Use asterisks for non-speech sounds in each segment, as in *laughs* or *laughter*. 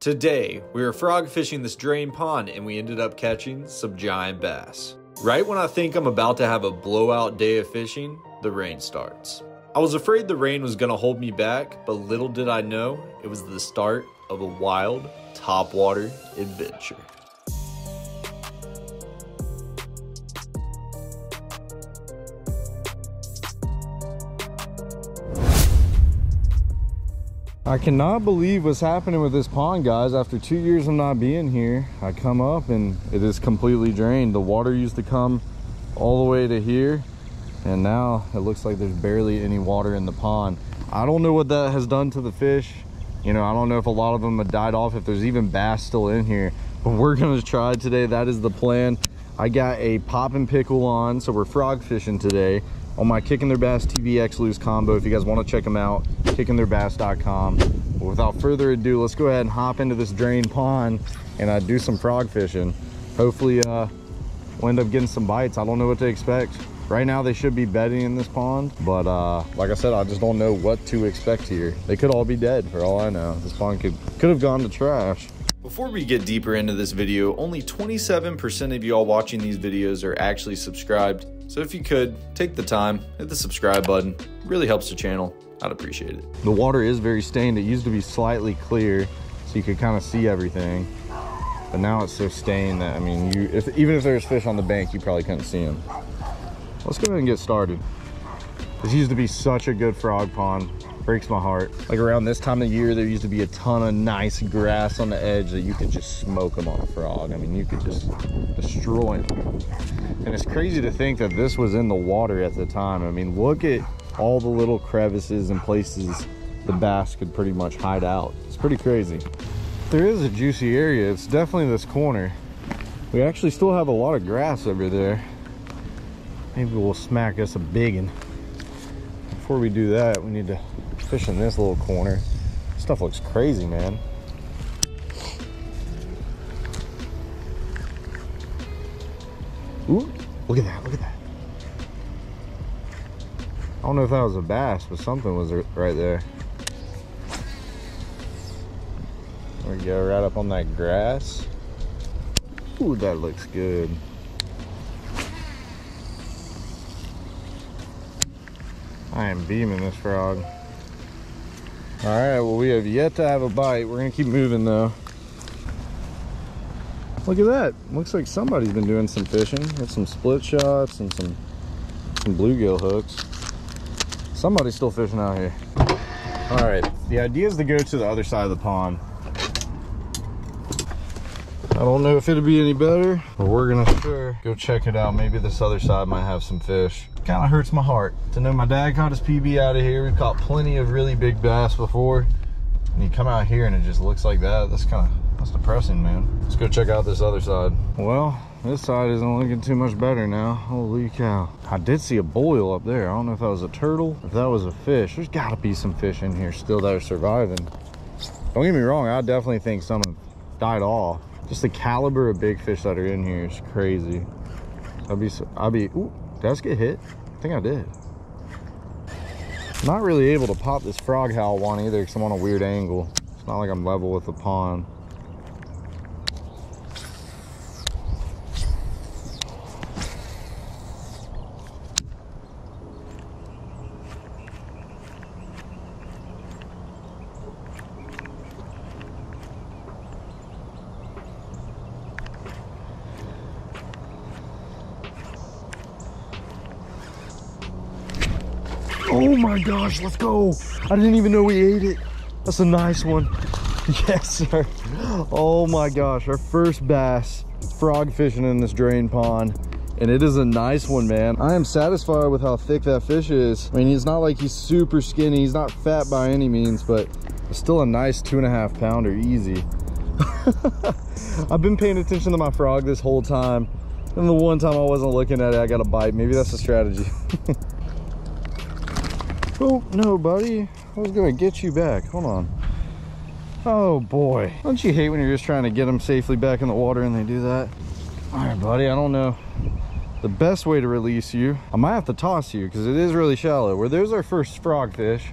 Today, we were frog fishing this drain pond and we ended up catching some giant bass. Right when I think I'm about to have a blowout day of fishing, the rain starts. I was afraid the rain was gonna hold me back, but little did I know it was the start of a wild, topwater adventure. I cannot believe what's happening with this pond, guys. After two years of not being here, I come up and it is completely drained. The water used to come all the way to here, and now it looks like there's barely any water in the pond. I don't know what that has done to the fish. You know, I don't know if a lot of them have died off, if there's even bass still in here, but we're gonna try today. That is the plan. I got a pop and pickle on, so we're frog fishing today on my Kickin Their Bass TV X Lew's combo. If you guys want to check them out, kickintheirbass.com. Without further ado, let's go ahead and hop into this drain pond and uh, do some frog fishing. Hopefully, uh, we'll end up getting some bites. I don't know what to expect. Right now, they should be bedding in this pond, but uh, like I said, I just don't know what to expect here. They could all be dead for all I know. This pond could, could have gone to trash. Before we get deeper into this video, only 27% of y'all watching these videos are actually subscribed. So if you could, take the time, hit the subscribe button. It really helps the channel. I'd appreciate it. The water is very stained. It used to be slightly clear, so you could kind of see everything. But now it's so stained that, I mean, you if, even if there's fish on the bank, you probably couldn't see them. Let's go ahead and get started. This used to be such a good frog pond. Breaks my heart. Like around this time of year, there used to be a ton of nice grass on the edge that you could just smoke them on a frog. I mean, you could just destroy them. And it's crazy to think that this was in the water at the time. I mean, look at all the little crevices and places the bass could pretty much hide out. It's pretty crazy. There is a juicy area. It's definitely this corner. We actually still have a lot of grass over there. Maybe we'll smack us a big one. Before we do that, we need to fish in this little corner. Stuff looks crazy, man. Ooh, look at that, look at that. I don't know if that was a bass, but something was right there. There we go, right up on that grass. Ooh, that looks good. I am beaming this frog. All right, well, we have yet to have a bite. We're gonna keep moving though. Look at that. Looks like somebody's been doing some fishing. Got some split shots and some, some bluegill hooks. Somebody's still fishing out here. All right, the idea is to go to the other side of the pond. I don't know if it'll be any better, but we're gonna sure go check it out. Maybe this other side might have some fish. Kind of hurts my heart to know my dad caught his PB out of here. We've caught plenty of really big bass before. And you come out here and it just looks like that. That's kind of, that's depressing, man. Let's go check out this other side. Well, this side isn't looking too much better now. Holy cow. I did see a boil up there. I don't know if that was a turtle, if that was a fish. There's gotta be some fish in here still that are surviving. Don't get me wrong, I definitely think some died off. Just the caliber of big fish that are in here is crazy. I'll be, I'll be, ooh, did I just get hit? I think I did. Not really able to pop this frog howl one either because I'm on a weird angle. It's not like I'm level with the pond. Oh my gosh, let's go. I didn't even know we ate it. That's a nice one. *laughs* Yes, sir. Oh my gosh, our first bass frog fishing in this drain pond. And it is a nice one, man. I am satisfied with how thick that fish is. I mean, he's not like he's super skinny. He's not fat by any means, but still a nice two and a half pounder, easy. *laughs* I've been paying attention to my frog this whole time. And the one time I wasn't looking at it, I got a bite. Maybe that's the strategy. *laughs* Oh, no, buddy. I was going to get you back. Hold on. Oh, boy. Don't you hate when you're just trying to get them safely back in the water and they do that? All right, buddy. I don't know the best way to release you. I might have to toss you because it is really shallow. Where there's our first frog fish.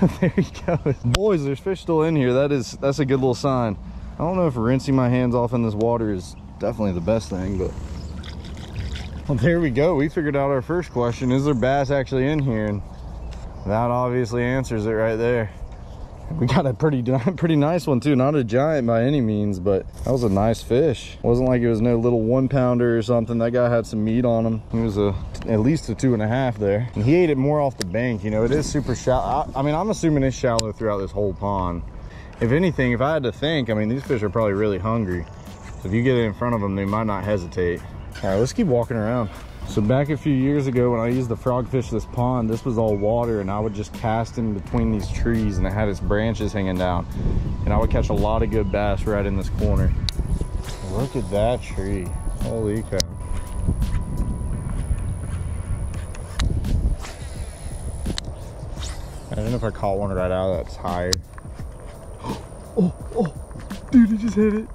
*laughs* there he goes. Boys, there's fish still in here. That is, that's a good little sign. I don't know if rinsing my hands off in this water is definitely the best thing, but well, there we go. We figured out our first question. Is there bass actually in here? And that obviously answers it right there. We got a pretty *laughs* pretty nice one too. Not a giant by any means, but that was a nice fish. Wasn't like it was no little one pounder or something. That guy had some meat on him. He was a at least a two and a half there. And he ate it more off the bank. You know, it is super shallow. I, I mean, I'm assuming it's shallow throughout this whole pond. If anything, if I had to think, I mean, these fish are probably really hungry. So if you get it in front of them, they might not hesitate. All right, let's keep walking around. So back a few years ago when I used the frog fish this pond, this was all water and I would just cast in between these trees and it had its branches hanging down. And I would catch a lot of good bass right in this corner. Look at that tree. Holy cow. I don't know if I caught one right out of that tire. *gasps* Oh, oh, dude, he just hit it.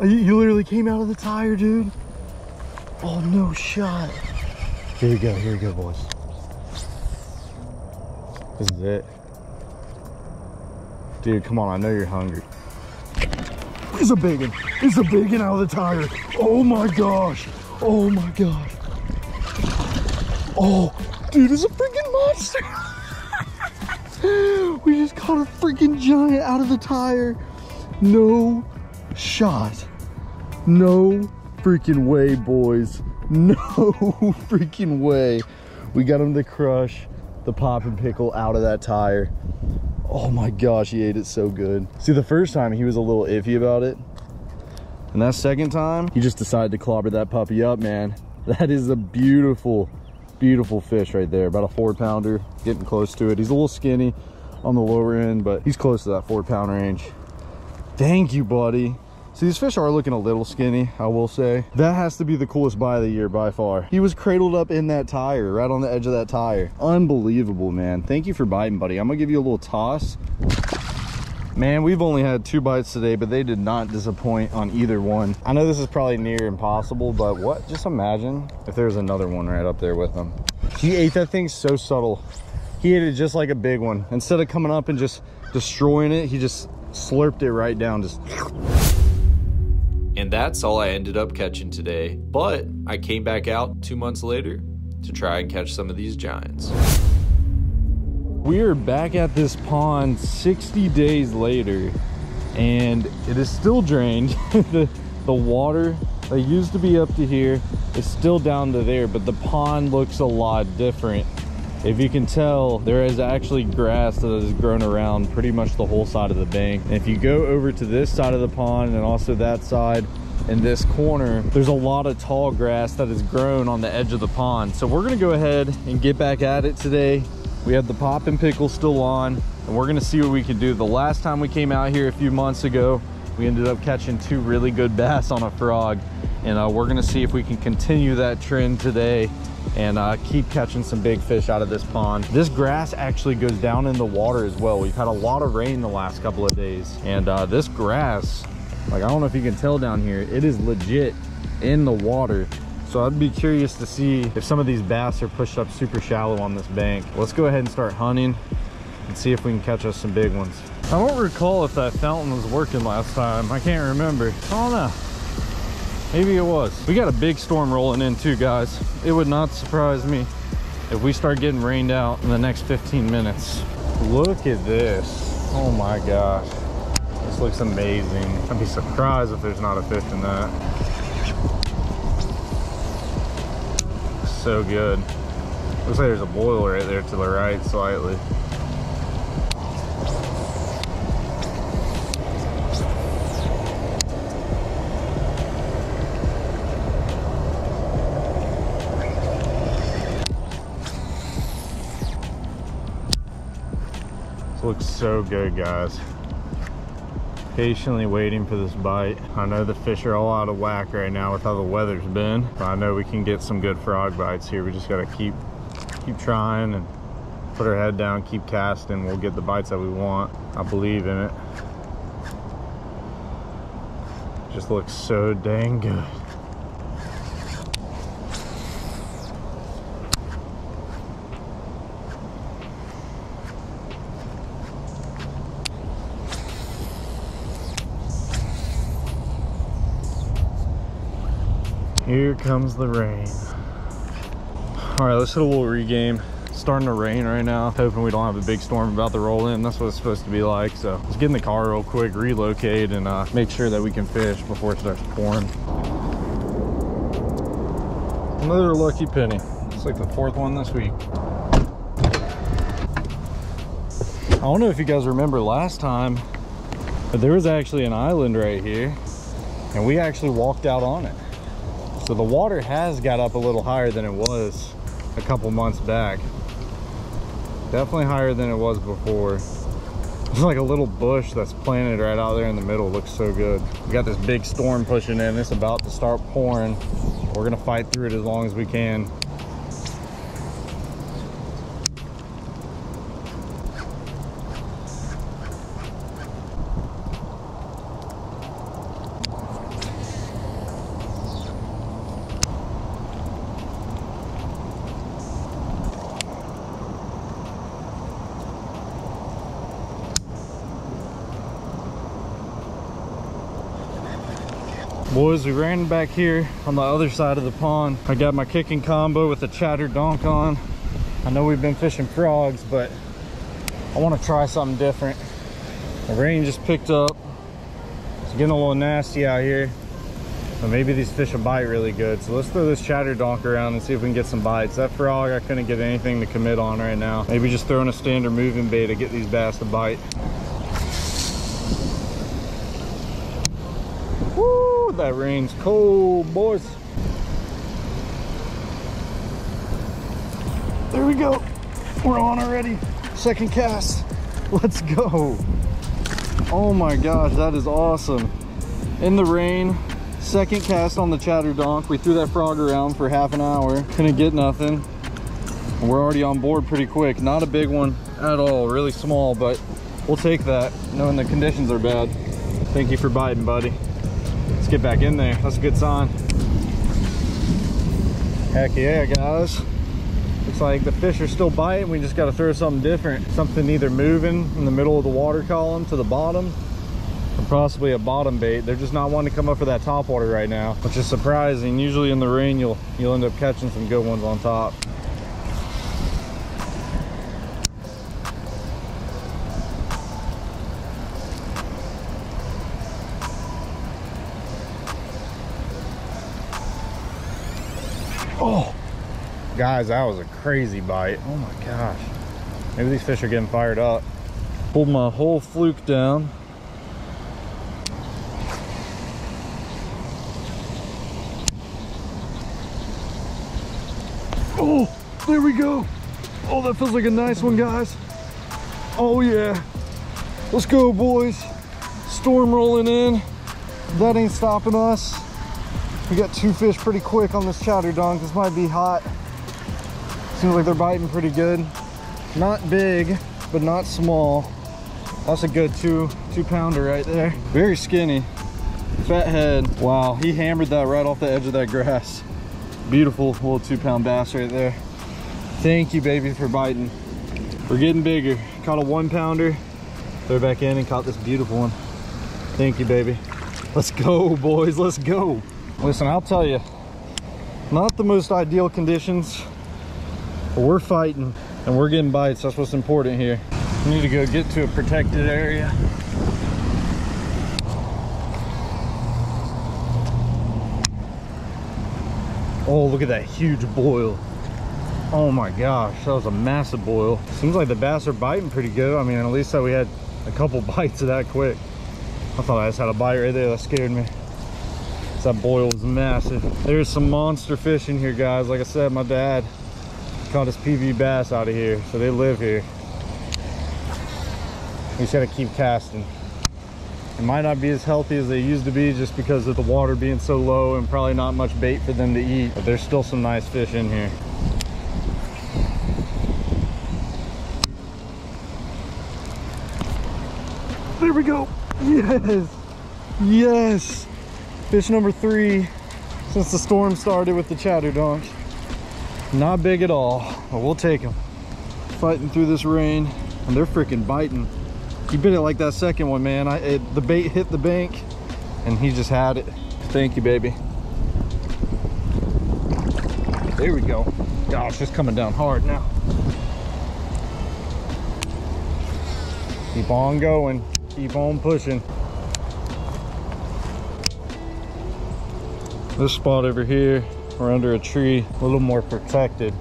He literally came out of the tire, dude. Oh, no shot. Here we go, here we go, boys. This is it. Dude, come on, I know you're hungry. It's a big one. It's a big one out of the tire. Oh my gosh. Oh my gosh. Oh, dude, it's a freaking monster. *laughs* we just caught a freaking giant out of the tire. No shot. No freaking way, boys. *laughs* No freaking way. We got him to crush the popping pickle out of that tire. Oh my gosh, he ate it so good. See, the first time he was a little iffy about it. And that second time, he just decided to clobber that puppy up, man. That is a beautiful, beautiful fish right there. About a four pounder, getting close to it. He's a little skinny on the lower end, but he's close to that four pound range. Thank you, buddy. See, these fish are looking a little skinny, I will say. That has to be the coolest buy of the year by far. He was cradled up in that tire, right on the edge of that tire. Unbelievable, man. Thank you for biting, buddy. I'm gonna give you a little toss. Man, we've only had two bites today, but they did not disappoint on either one. I know this is probably near impossible, but what? Just imagine if there's another one right up there with them. He ate that thing so subtle. He ate it just like a big one. Instead of coming up and just destroying it, he just slurped it right down, just that's all I ended up catching today. But I came back out two months later to try and catch some of these giants. We are back at this pond 60 days later and it is still drained. *laughs* the, the water that used to be up to here is still down to there, but the pond looks a lot different. If you can tell, there is actually grass that has grown around pretty much the whole side of the bank. And if you go over to this side of the pond and also that side, in this corner there's a lot of tall grass that has grown on the edge of the pond. So we're gonna go ahead and get back at it today. We have the pop and pickle still on and we're gonna see what we can do. The last time we came out here a few months ago we ended up catching two really good bass on a frog. And uh, we're gonna see if we can continue that trend today and uh, keep catching some big fish out of this pond. This grass actually goes down in the water as well. We've had a lot of rain the last couple of days. And uh, this grass, like I don't know if you can tell down here, it is legit in the water. So I'd be curious to see if some of these bass are pushed up super shallow on this bank. Let's go ahead and start hunting and see if we can catch us some big ones. I don't recall if that fountain was working last time. I can't remember. I don't know. Maybe it was. We got a big storm rolling in too, guys. It would not surprise me if we start getting rained out in the next 15 minutes. Look at this. Oh my gosh. This looks amazing. I'd be surprised if there's not a fish in that. So good. Looks like there's a boil right there to the right slightly. looks so good guys patiently waiting for this bite. I know the fish are all out of whack right now with how the weather's been but i know we can get some good frog bites here. We just got to keep keep trying and put our head down keep casting. We'll get the bites that we want. I believe in it. Just looks so dang good Here comes the rain. All right, let's hit a little regame. It's starting to rain right now. Hoping we don't have a big storm about to roll in. That's what it's supposed to be like. So let's get in the car real quick, relocate, and uh, make sure that we can fish before it starts pouring. Another lucky penny. It's like the fourth one this week. I don't know if you guys remember last time, but there was actually an island right here, and we actually walked out on it. So the water has got up a little higher than it was a couple months back. Definitely higher than it was before. There's like a little bush that's planted right out there in the middle. looks so good. We got this big storm pushing in. It's about to start pouring. We're gonna fight through it as long as we can. We ran back here on the other side of the pond. I got my kicking combo with the chatter donk on. I know we've been fishing frogs, but I want to try something different. The rain just picked up. It's getting a little nasty out here. But maybe these fish will bite really good. So let's throw this chatter donk around and see if we can get some bites. That frog, I couldn't get anything to commit on right now. Maybe just throwing a standard moving bait to get these bass to bite. That rain's cold, boys. There we go. We're on already. Second cast. Let's go. Oh my gosh, that is awesome. In the rain, second cast on the chatter donk. We threw that frog around for half an hour. Couldn't get nothing. We're already on board pretty quick. Not a big one at all, really small, but we'll take that knowing the conditions are bad. Thank you for biting, buddy get back in there. That's a good sign. Heck yeah, guys. Looks like the fish are still biting. We just got to throw something different. Something either moving in the middle of the water column to the bottom or possibly a bottom bait. They're just not wanting to come up for that top water right now, which is surprising. Usually in the rain, you'll, you'll end up catching some good ones on top. Oh, guys, that was a crazy bite. Oh my gosh. Maybe these fish are getting fired up. Pulled my whole fluke down. Oh, there we go. Oh, that feels like a nice one, guys. Oh yeah. Let's go, boys. Storm rolling in. That ain't stopping us. We got two fish pretty quick on this chatter donk. This might be hot. Seems like they're biting pretty good. Not big, but not small. That's a good two, two pounder right there. Very skinny, fat head. Wow, he hammered that right off the edge of that grass. Beautiful little two pound bass right there. Thank you, baby, for biting. We're getting bigger. Caught a one pounder, throw back in and caught this beautiful one. Thank you, baby. Let's go, boys, let's go. Listen, I'll tell you, not the most ideal conditions, but we're fighting and we're getting bites. That's what's important here. We need to go get to a protected area. Oh, look at that huge boil. Oh my gosh, that was a massive boil. Seems like the bass are biting pretty good. I mean, at least that we had a couple *laughs* bites of that quick. I thought I just had a bite right there. That scared me. That boil was massive. There's some monster fish in here, guys. Like I said, my dad caught his PB bass out of here, so they live here. We just gotta keep casting. It might not be as healthy as they used to be just because of the water being so low and probably not much bait for them to eat, but there's still some nice fish in here. There we go. Yes. Yes. Fish number three since the storm started with the chatter donk. Not big at all, but we'll take them. Fighting through this rain, and they're freaking biting. He bit it like that second one, man. I it, The bait hit the bank, and he just had it. Thank you, baby. There we go. Gosh, it's coming down hard now. Keep on going. Keep on pushing. This spot over here, we're under a tree, a little more protected.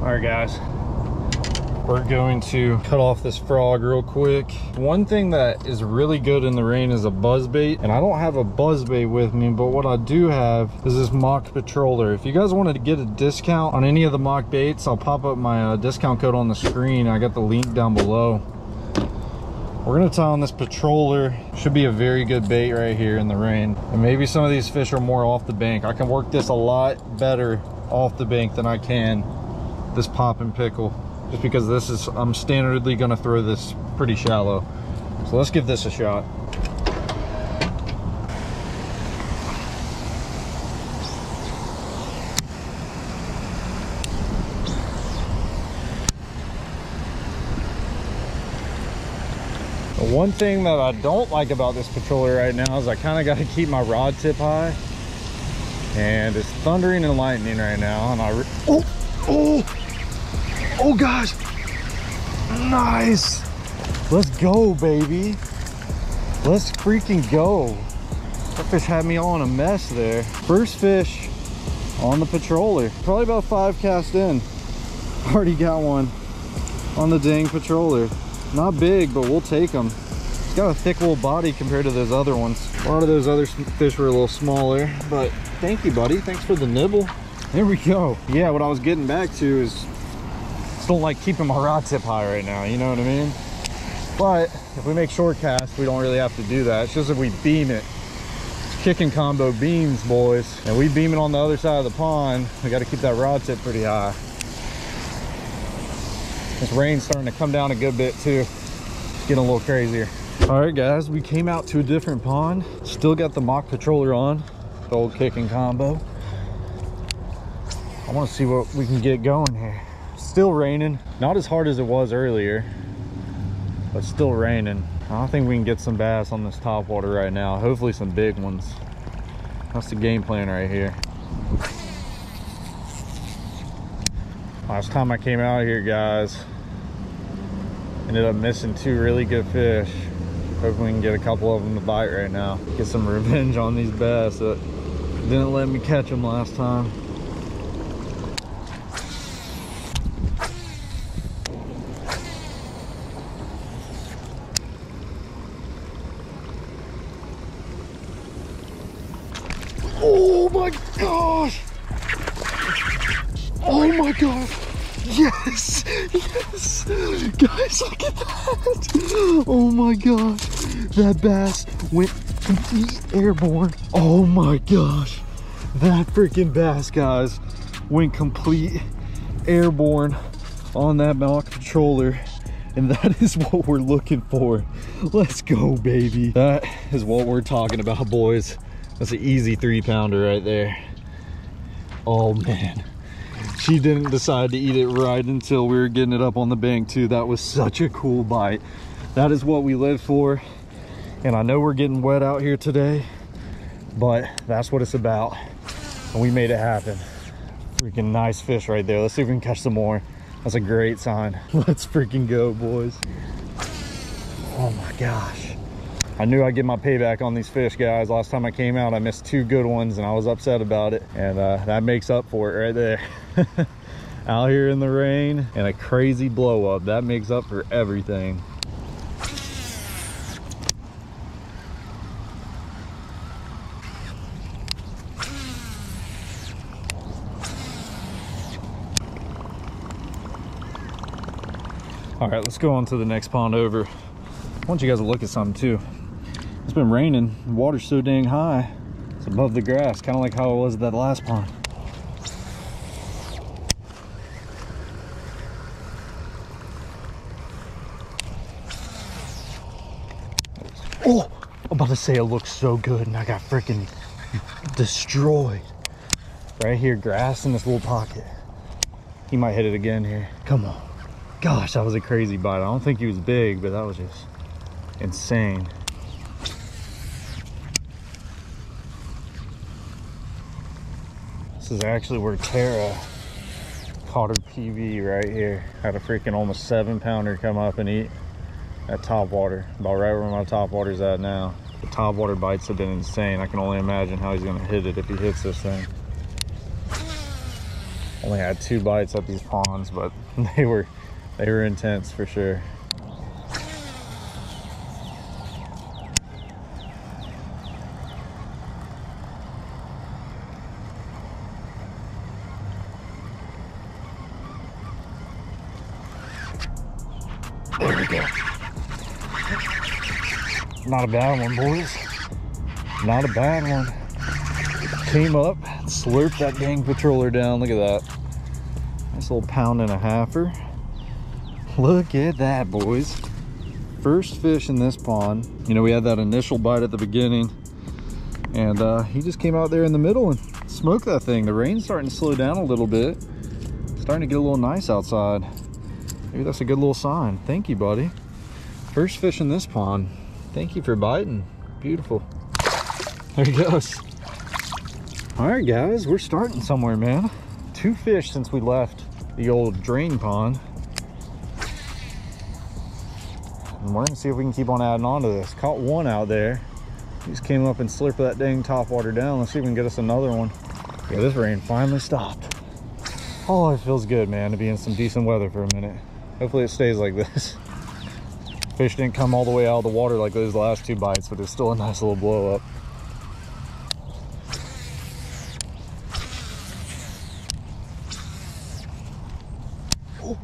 All right, guys. We're going to cut off this frog real quick. One thing that is really good in the rain is a buzz bait. And I don't have a buzz bait with me, but what I do have is this Mach Patroller. If you guys wanted to get a discount on any of the Mach baits, I'll pop up my uh, discount code on the screen. I got the link down below. We're gonna tie on this patroller. Should be a very good bait right here in the rain. And maybe some of these fish are more off the bank. I can work this a lot better off the bank than I can this pop and pickle just because this is I'm standardly gonna throw this pretty shallow. So let's give this a shot. One thing that I don't like about this patroller right now is I kind of got to keep my rod tip high. And it's thundering and lightning right now and I oh! Oh Oh gosh. Nice. Let's go, baby. Let's freaking go. That fish had me all in a mess there. First fish on the patroller. Probably about five cast in. *laughs* Already got one on the dang patroller. Not big, but we'll take them. It's got a thick little body compared to those other ones. A lot of those other fish were a little smaller, but thank you, buddy. Thanks for the nibble. There we go. Yeah, what I was getting back to is just don't like keeping my rod tip high right now, you know what I mean? But if we make short casts, we don't really have to do that. It's just if we beam it. Kicking combo beams, boys. And we beam it on the other side of the pond. We got to keep that rod tip pretty high. This rain's starting to come down a good bit too. It's getting a little crazier. All right, guys, we came out to a different pond. Still got the Mach Patroller on, the old kicking combo. I want to see what we can get going here still raining. Not as hard as it was earlier but still raining. I think we can get some bass on this top water right now. Hopefully some big ones. That's the game plan right here. Last time i came out here guys ended up missing two really good fish. Hoping we can get a couple of them to bite right now. Get some revenge on these bass that didn't let me catch them last time Oh my gosh! Oh my god! Yes! Yes! *laughs* Oh my gosh! That bass went complete airborne. Oh my gosh! That freaking bass, guys, went complete airborne on that Mach Patroller. And that *laughs* is what we're looking for. Let's go, baby. That is what we're talking about, boys. That's an easy three pounder right there. Oh man. She didn't decide to eat it right until we were getting it up on the bank too. That was such a cool bite. That is what we live for. And I know we're getting wet out here today, but that's what it's about. And we made it happen. Freaking nice fish right there. Let's see if we can catch some more. That's a great sign. *laughs* Let's freaking go, boys. Oh my gosh. I knew I'd get my payback on these fish, guys. Last time I came out, I missed two good ones and I was upset about it. And uh, that makes up for it right there. *laughs* *laughs* out here in the rain and a crazy blow up. That makes up for everything. All right, let's go on to the next pond over. I want you guys to look at something too. It's been raining. Water's so dang high. It's above the grass, kind of like how it was at that last pond. Oh, I'm about to say it looks so good and I got freaking destroyed. Right here, grass in this little pocket. He might hit it again here. Come on. Gosh, that was a crazy bite. I don't think he was big, but that was just insane. This is actually where Tara caught her PB right here. Had a freaking almost seven pounder come up and eat at top water. About right where my top water's at now. The top water bites have been insane. I can only imagine how he's gonna hit it if he hits this thing. Only had two bites at these ponds, but *laughs* they were they were intense for sure. Not a bad one, boys. Not a bad one. Came up, slurped that dang patroller down. Look at that. Nice little pound and a halfer. Look at that, boys. First fish in this pond. You know, we had that initial bite at the beginning. And uh, he just came out there in the middle and smoked that thing. The rain's starting to slow down a little bit. Starting to get a little nice outside. Maybe that's a good little sign. Thank you, buddy. First fish in this pond. Thank you for biting. Beautiful. There he goes. All right, guys, we're starting somewhere, man. Two fish since we left the old drain pond. And we're gonna see if we can keep on adding on to this. Caught one out there. He just came up and slurped that dang top water down. Let's see if we can get us another one. Yeah, this rain finally stopped. Oh, it feels good, man, to be in some decent weather for a minute. Hopefully it stays like this. Fish didn't come all the way out of the water like those last two bites, but it's still a nice little blow up. Oh,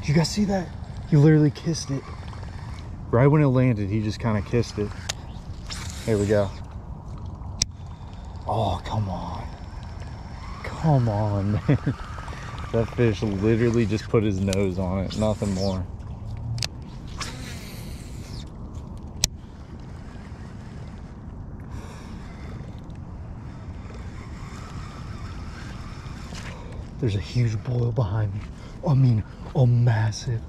did you guys see that? He literally kissed it. Right when it landed, he just kind of kissed it. Here we go. Oh, come on. Come on, man. That fish literally just put his nose on it, nothing more. There's a huge boil behind me. I mean, a massive,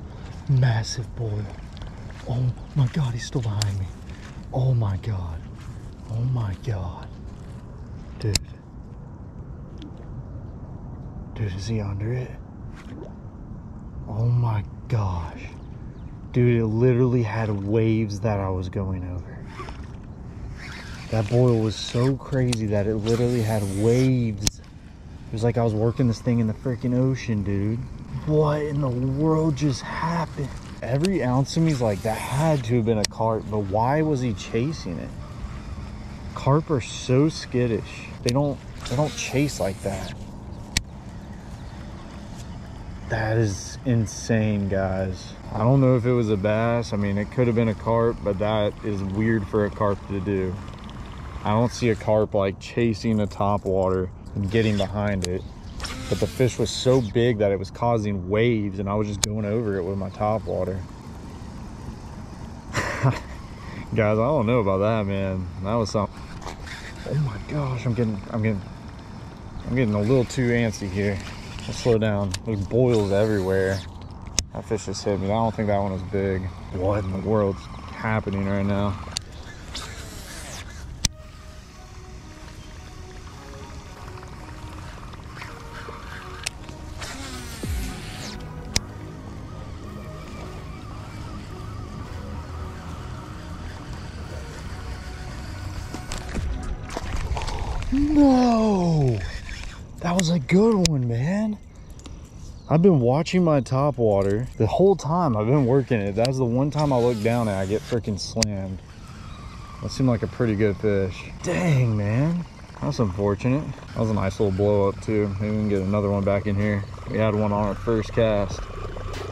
massive boil. Oh my God, he's still behind me. Oh my God. Oh my God. Dude. Dude, is he under it? Oh my gosh. Dude, it literally had waves that I was going over. That boil was so crazy that it literally had waves. It was like I was working this thing in the freaking ocean, dude. What in the world just happened? Every ounce of me's like, that had to have been a carp, but why was he chasing it? Carp are so skittish. They don't they don't chase like that. That is insane, guys. I don't know if it was a bass. I mean, it could have been a carp, but that is weird for a carp to do. I don't see a carp like chasing a top water getting behind it. But the fish was so big that it was causing waves and I was just going over it with my top water. *laughs* Guys, I don't know about that, man. That was something. Oh my gosh, I'm getting, I'm getting, I'm getting a little too antsy here. Let's slow down. There's boils everywhere. That fish just hit me. I don't think that one was big. What in the world's happening right now? Good one, man. I've been watching my top water the whole time I've been working it. That's the one time I look down and I get freaking slammed. That seemed like a pretty good fish. Dang, man. That's unfortunate. That was a nice little blow up too. Maybe we can get another one back in here. We had one on our first cast.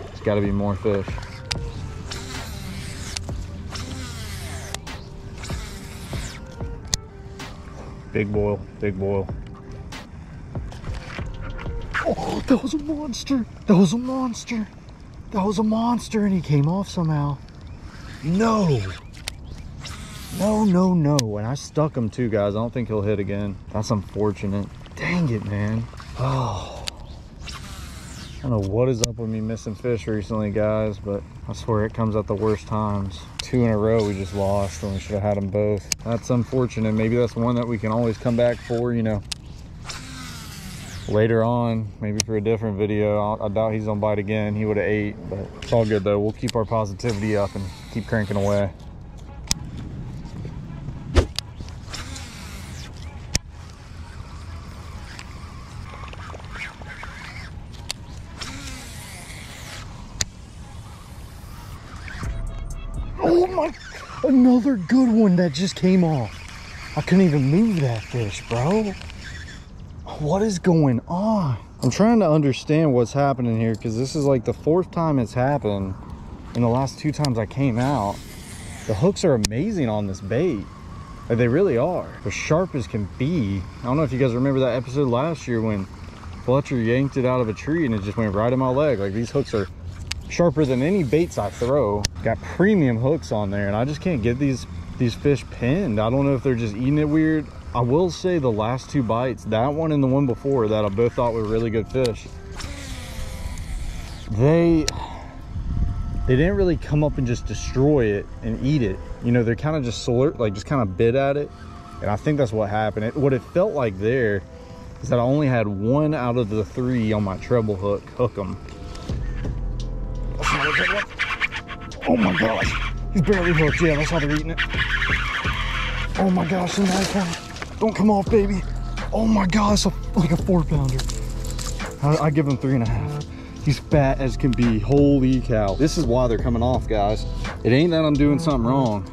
It's gotta be more fish. Big boil, big boil. *gasps* That was a monster. That was a monster. That was a monster and he came off somehow. No. No, no, no. And I stuck him too, guys. I don't think he'll hit again. That's unfortunate. Dang it, man. Oh. *sighs* I don't know what is up with me missing fish recently, guys, but I swear it comes at the worst times. Two in a row we just lost and we should have had them both. That's unfortunate. Maybe that's one that we can always come back for, you know, later on, maybe for a different video. I, I doubt he's gonna bite again. He would have ate, but it's all good though. We'll keep our positivity up and keep cranking away. Oh my, another good one that just came off. I couldn't even move that fish, bro. What is going on? I'm trying to understand what's happening here because this is like the fourth time it's happened in the last two times I came out. The hooks are amazing on this bait. Like, they really are. They're sharp as can be. I don't know if you guys remember that episode last year when Fletcher yanked it out of a tree and it just went right in my leg. Like these hooks are sharper than any baits I throw. Got premium hooks on there and I just can't get these these fish pinned. I don't know if they're just eating it weird. I will say the last two bites, that one and the one before that I both thought were really good fish. They they didn't really come up and just destroy it and eat it. You know, they're kind of just slurp, like just kind of bit at it. And I think that's what happened. It, what it felt like there is that I only had one out of the three on my treble hook, hook them. Oh my gosh, he's barely hooked. Yeah, that's how they're eating it. Oh my gosh, the nice one. Don't come off, baby. Oh my God, gosh, like a four pounder. I, I give him three and a half. He's fat as can be. Holy cow. This is why they're coming off, guys. It ain't that I'm doing something wrong.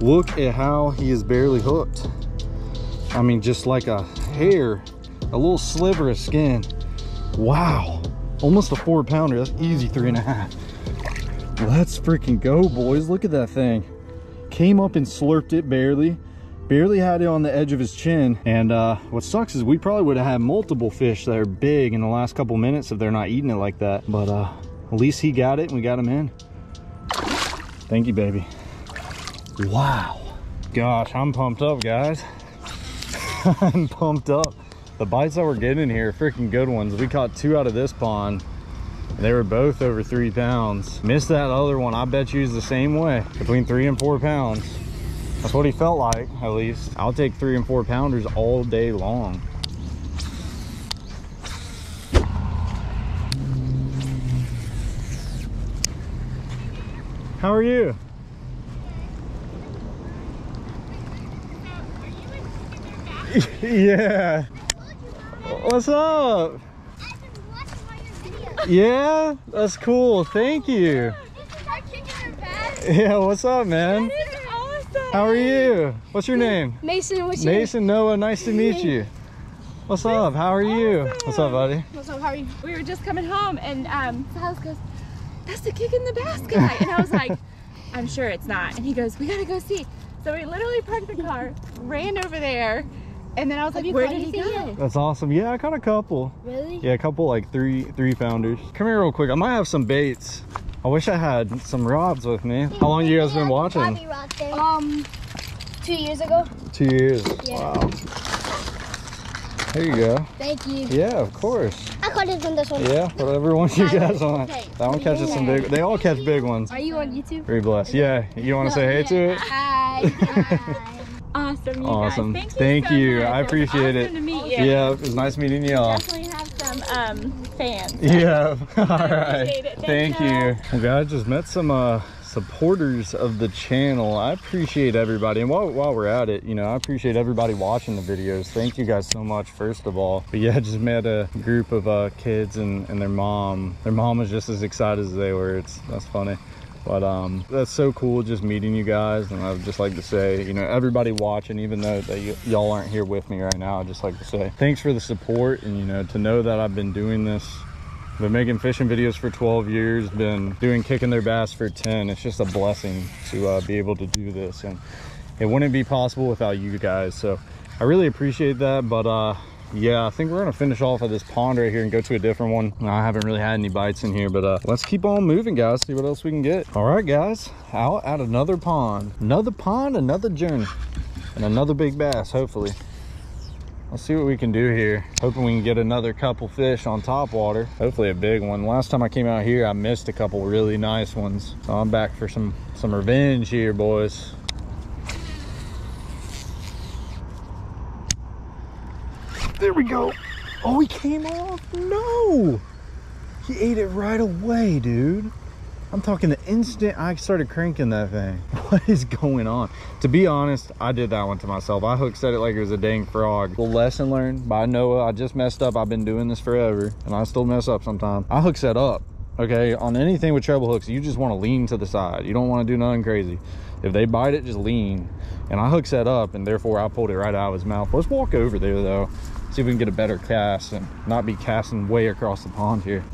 Look at how he is barely hooked. I mean, just like a hair, a little sliver of skin. Wow. Almost a four pounder. That's easy three and a half. Let's freaking go, boys. Look at that thing. Came up and slurped it barely. Barely had it on the edge of his chin. And uh, what sucks is we probably would have had multiple fish that are big in the last couple minutes if they're not eating it like that. But uh, at least he got it and we got him in. Thank you, baby. Wow. Gosh, I'm pumped up, guys. *laughs* I'm pumped up. The bites that we're getting in here freaking good ones. We caught two out of this pond. And they were both over three pounds. Missed that other one. I bet you was the same way, between three and four pounds. That's what he felt like, at least. I'll take three and four pounders all day long. How are you? *laughs* yeah. What's up? Yeah, that's cool. Thank you. Yeah, what's up, man? How are you? What's your name? Mason, what's your Mason Noah, nice to meet you. What's up? How are you? What's up, buddy? What's up, how are you? we were just coming home and um Silas goes, That's the kick in the bass guy. And I was *laughs* like, I'm sure it's not. And he goes, We gotta go see. So we literally parked the car, ran over there, and then I was Have like, you Where did he anything go? yet? That's awesome. Yeah, I caught a couple. Really? Yeah, a couple like three three pounders. Come here real quick. I might have some baits. I wish I had some rods with me. How long you guys been watching? Um, two years ago. Two years. Yeah. Wow. There you go. Thank you. Yeah, of course. I caught it on this one. Yeah, whatever one you guys want. Okay. That one catches some big. They all catch big ones. Are you on YouTube? Very blessed. Yeah. You want to say hey to it? Hi. *laughs* Hi. Awesome, you Awesome. guys. Thank you. Thank so you. much. I It was appreciate it. awesome to meet you. Yeah, it was nice meeting y'all. Definitely have some um fans. *laughs* Yeah. All *laughs* right. Thank Thank you. Well, guys, just met some uh, supporters of the channel. I appreciate everybody. And while, while we're at it, you know, I appreciate everybody watching the videos. Thank you guys so much, first of all. But yeah, I just met a group of uh, kids and, and their mom. Their mom was just as excited as they were. It's That's funny. But um, that's so cool just meeting you guys. And I would just like to say, you know, everybody watching, even though that y'all aren't here with me right now, I'd just like to say thanks for the support. And, you know, to know that I've been doing this been making fishing videos for 12 years been doing kicking their bass for 10 it's just a blessing to uh, be able to do this and it wouldn't be possible without you guys so i really appreciate that but uh yeah, I think we're gonna finish off at this pond right here and go to a different one. I haven't really had any bites in here, but uh, let's keep on moving, guys. See what else we can get. All right, guys, out at another pond. Another pond, another journey, and another big bass, hopefully. Let's see what we can do here. Hoping we can get another couple fish on top water. Hopefully a big one. Last time I came out here, I missed a couple really nice ones. So I'm back for some, some revenge here, boys. There we go. Oh, he came off. No. He ate it right away, dude. I'm talking the instant I started cranking that thing. *laughs* What is going on? To be honest, I did that one to myself. I hook set it like it was a dang frog. Well, lesson learned by Noah. I just messed up. I've been doing this forever and I still mess up sometimes. I hook set up. Okay, on anything with treble hooks, you just want to lean to the side. You don't want to do nothing crazy. If they bite it, just lean. And I hook set up and therefore I pulled it right out of his mouth. Let's walk over there though. See if we can get a better cast and not be casting way across the pond here.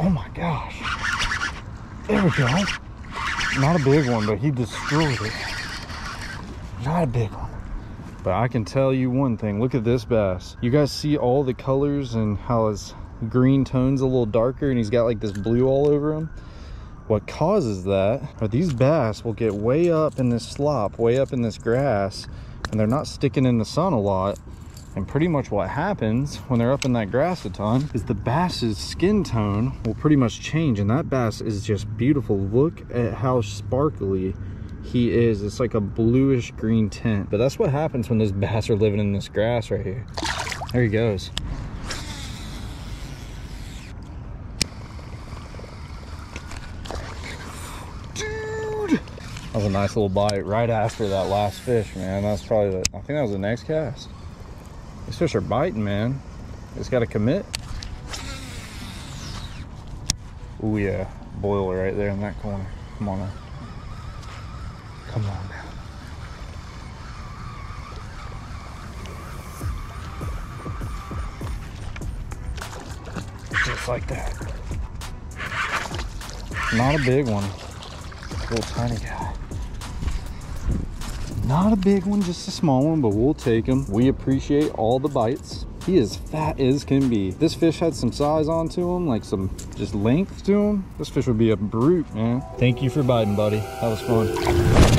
Oh my gosh. There we go. Not a big one, but he destroyed it. Not a big one. But I can tell you one thing. Look at this bass. You guys see all the colors and how his green tone's a little darker and he's got like this blue all over him? What causes that are these bass will get way up in this slop, way up in this grass, and they're not sticking in the sun a lot. And pretty much what happens when they're up in that grass a ton is the bass's skin tone will pretty much change. And that bass is just beautiful. Look at how sparkly he is. It's like a bluish green tint. But that's what happens when those bass are living in this grass right here. There he goes. Dude! That was a nice little bite right after that last fish, man. That's probably the, I think that was the next cast. These fish are biting, man. It's got to commit. Oh yeah, boil right there in that corner. Come on now. Come on now. Just like that. Not a big one. Little tiny guy. Not a big one, just a small one, but we'll take him. We appreciate all the bites. He is fat as can be. This fish had some size onto him, like some just length to him. This fish would be a brute, man. Thank you for biting, buddy. That was fun.